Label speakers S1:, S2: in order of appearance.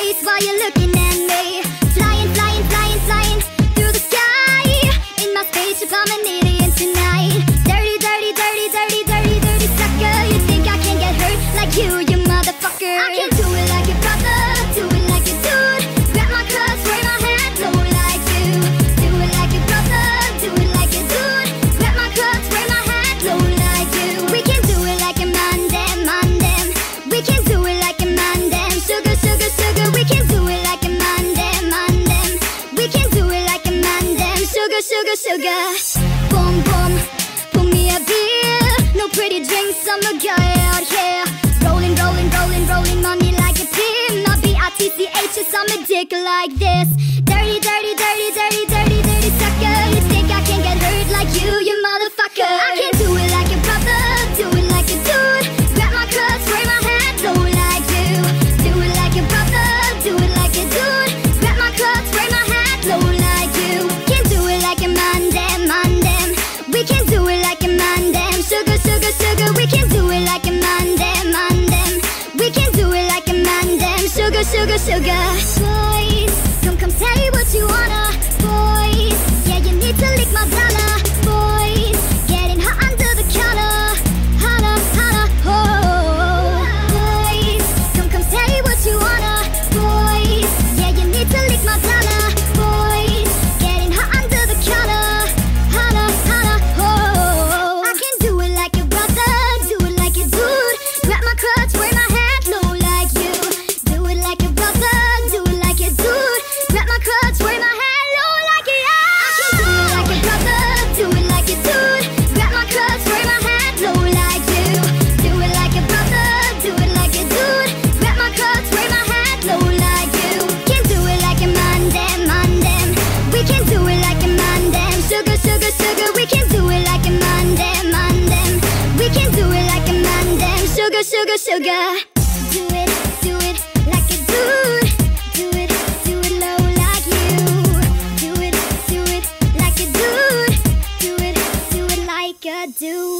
S1: face while you're looking at me. Flying, flying, flying, flying through the sky. In my spaceship I'm an sugar, sugar, sugar. Boom, boom, pour me a beer. No pretty drinks, I'm a guy out here. Rolling, rolling, rolling, rolling money like a pin. My B-I-T-C-H B-I-T-C-H, I'm a dick like this. sugar, sugar. sugar, sugar, sugar. Do it, do it like a dude. Do it, do it low like you. Do it, do it like a dude. Do it, do it like a dude.